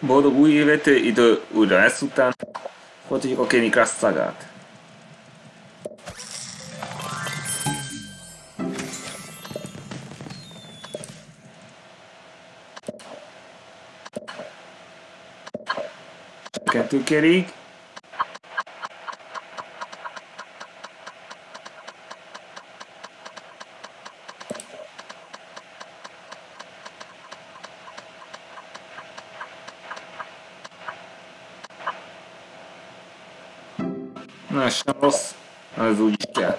Boldog új évet idő újra ezután folytatjuk a Kéni Crush szagát. Kettő kerék. Rossz. Ez úgy kell.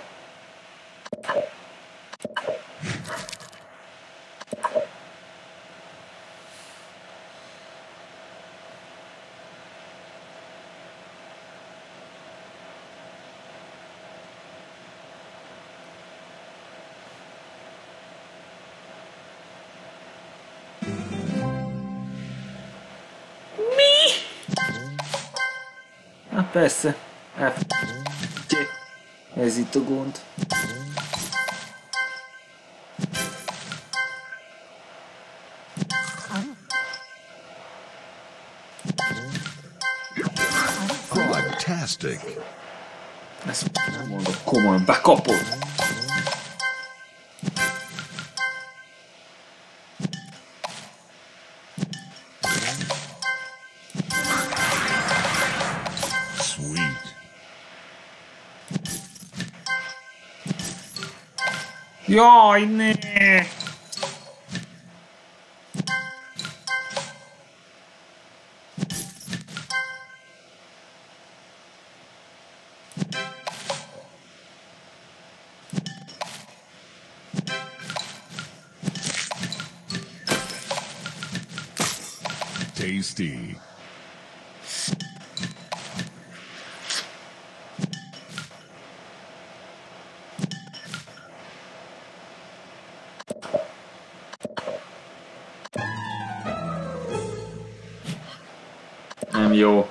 Mi? Hát persze. Ez itt a gond. Fantastic. Ezt nem mondok komolyan, bekapod. 야 있네 tasty. Nem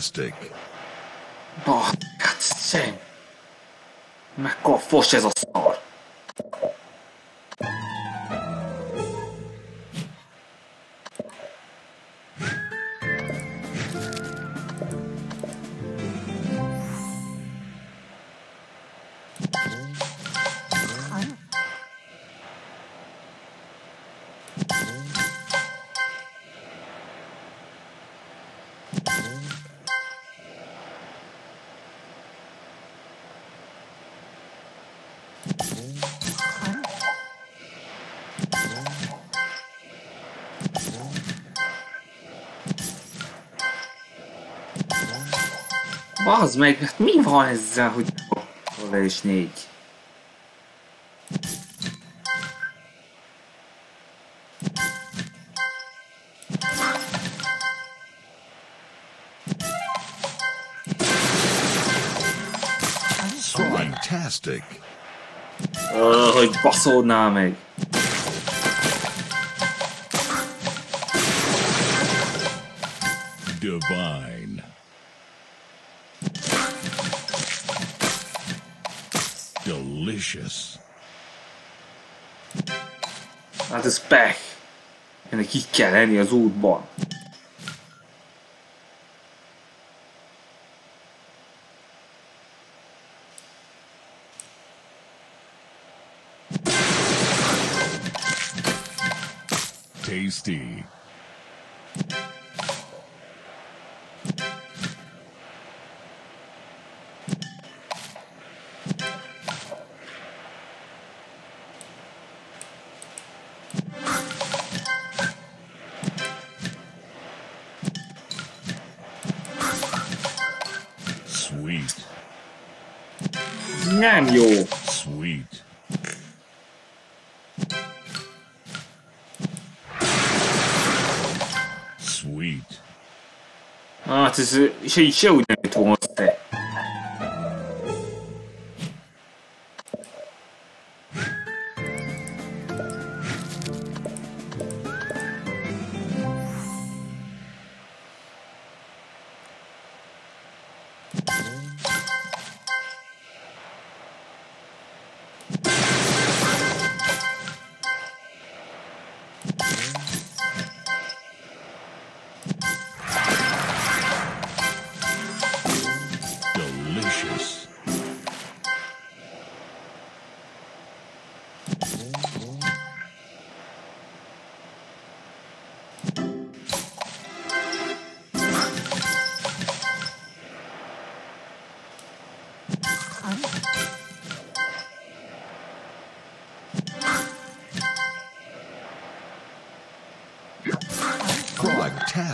Frogtastic. Bah, szem. Mekkora fos ez a szar. Bazd meg, hát mi van ezzel, hogy hol és négy? Frogtastic. Öh, hogy baszódnál meg. Divine. Delicious. Hát ez pech. Ennek ki kell lenni az útban. Tasty. Jó. Sweet. Sweet. Ez se így se úgy nem jött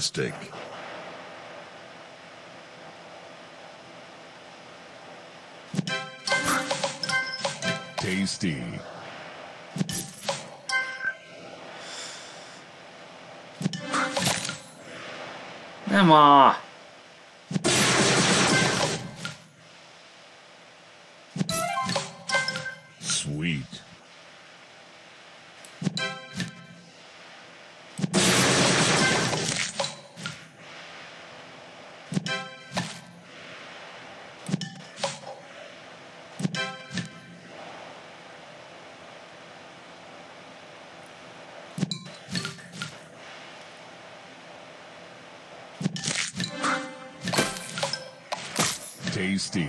Frogtastic. Tasty. Nem a... Tasty.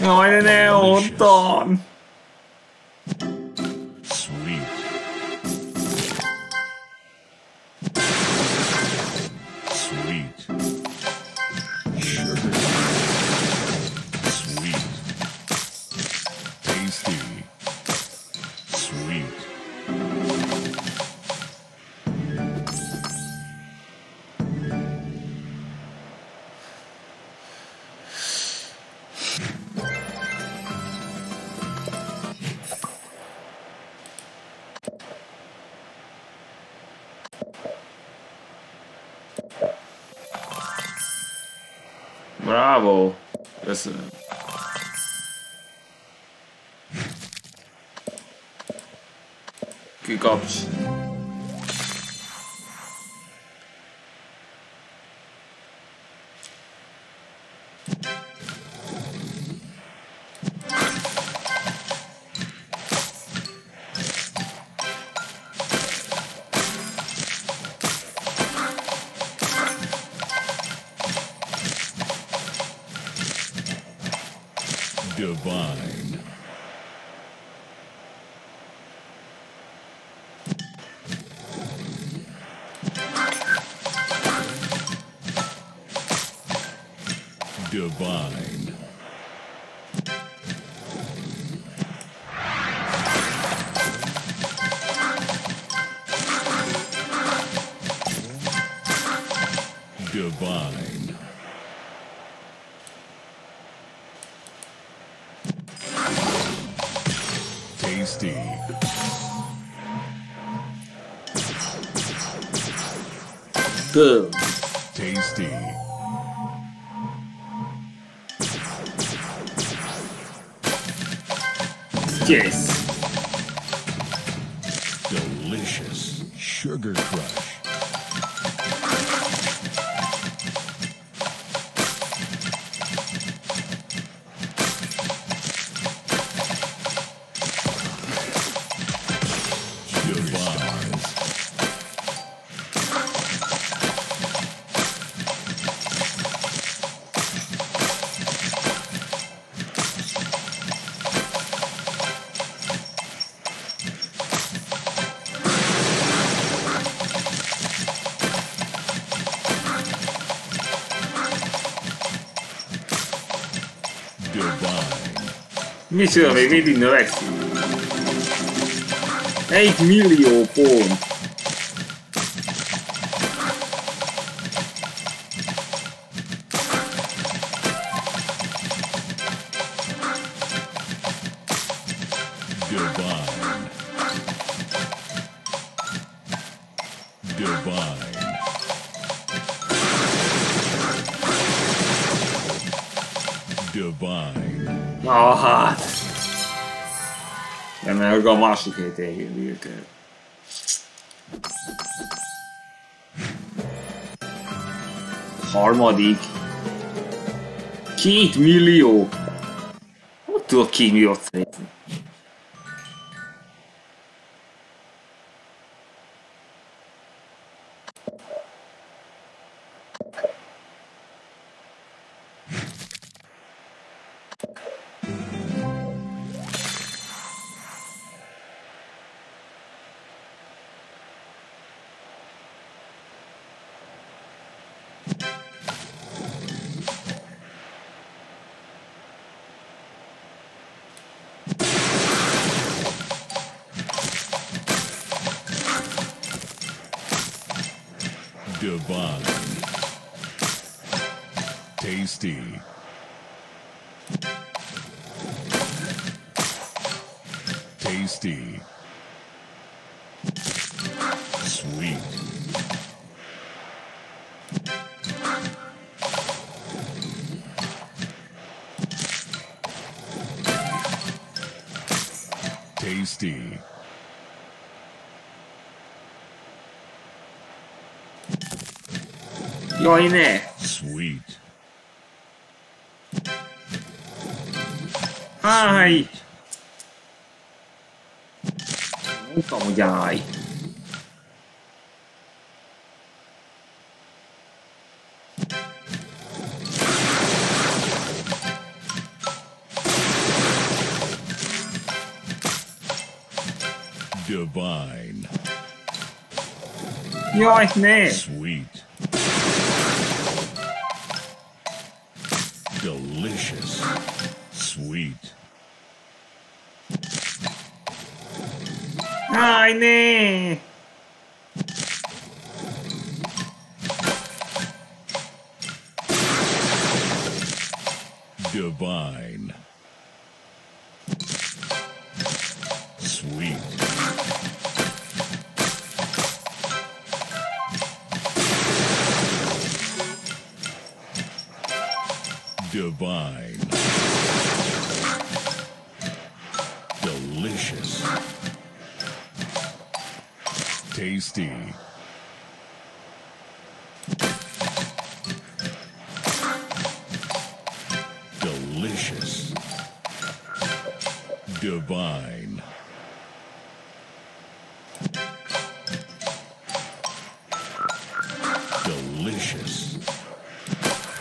Jaj, de ne onnan! Sweet. Bravo! Köszönöm. Kikapcs. Divine. Divine. Tasty. Boom. Tasty. Yes. Delicious. Sugar Crush. Mi sono venuti in resti. 8 million pawn. Divine. Divine. Divine. Na hát. De meg a másik hét őket. Harmadik. Két millió. Hogy tudok két milliót Divine. Tasty. Tasty. Sweet. Tasty. Jaj, ne! Sweet. Hogy állj. Divine. Ne! Sweet. Delicious. Sweet. Ne! Divine. Tasty. Delicious. Divine. Delicious.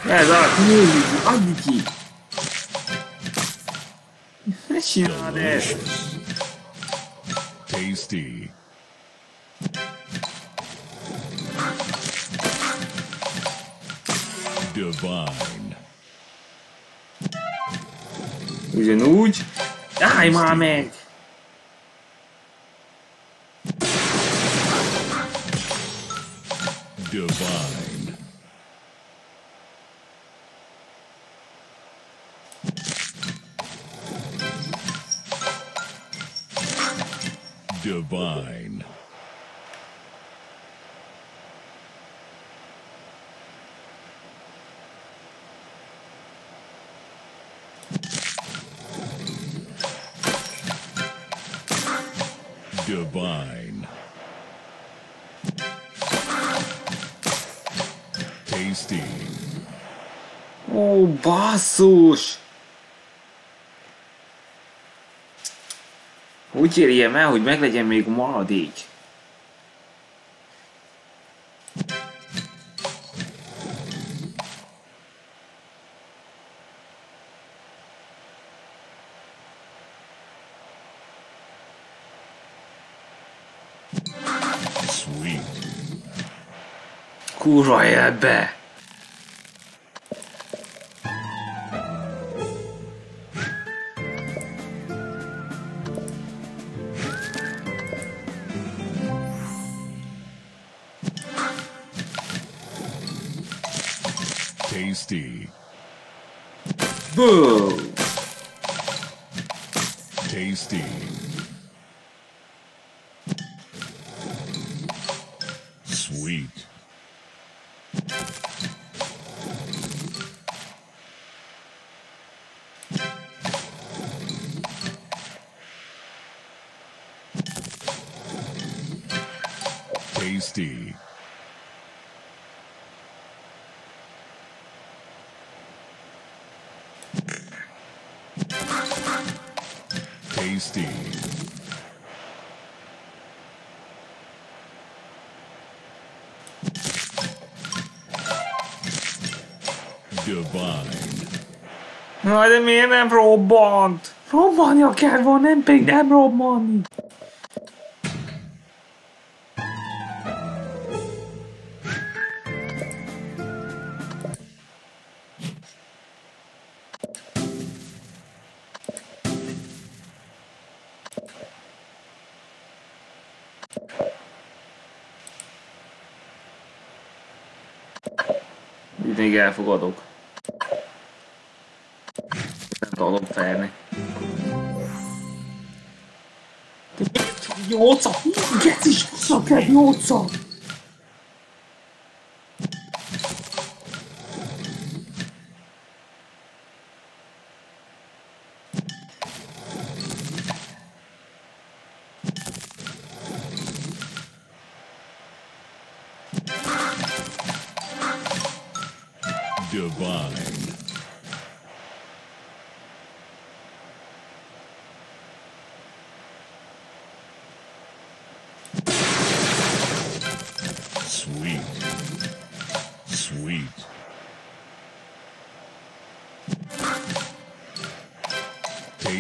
Ez a múlik, adj ki! Ne csináld ezt! Delicious. Tasty. Divine. Ugyanúgy. Állj már meg! Divine. Tasty. Ó, basszus! Úgy érjem el, hogy meglegyen még maradék. Kurva életbe! Tasty. Boo! Tasty. Tasty. Divine. Na, de miért nem robbant? Robbanja kell volna, nem pedig nem robbanni. Ideig elfogadok. Nem tudom felni. Nyolca! Geci, szaker, nyolca!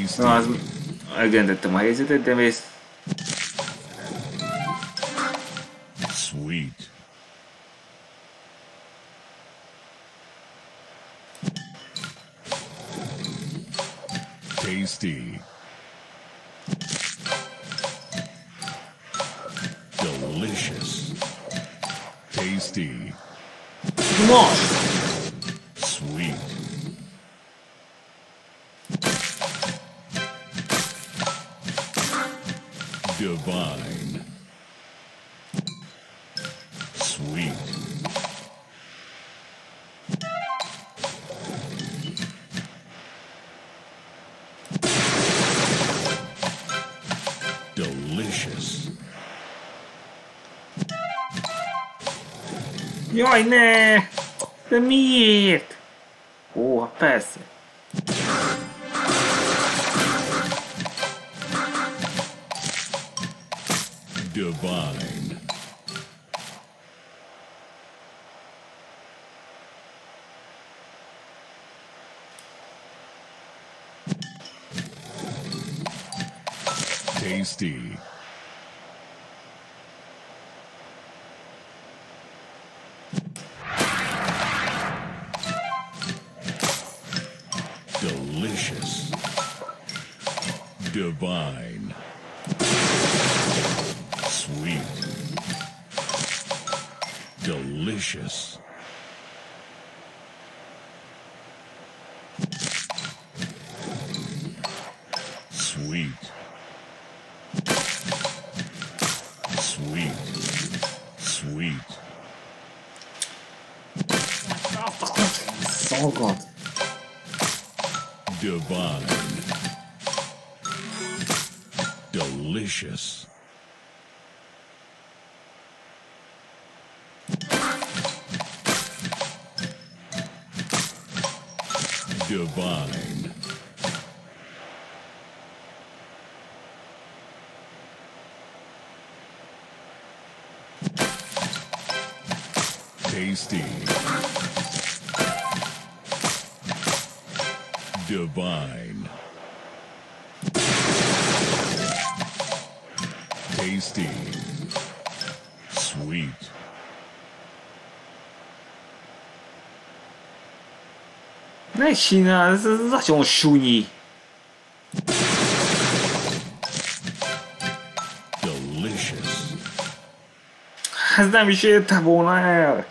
Instagram. No, az, a gândetem a helyzetet, de mész Divine. Sweet. Delicious. Jaj, ne! De miért? Ó, hát Divine. Tasty. Delicious. Divine. delicious. Sweet. Sweet. Sweet. Oh God. Divine. Delicious. Divine. Tasty. Divine. Tasty. Sweet. Ne csinálsz? Ez nagyon sunyi. Delicious. Ez nem is érte volna el.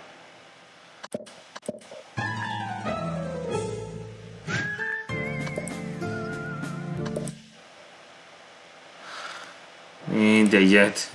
Mindegyet.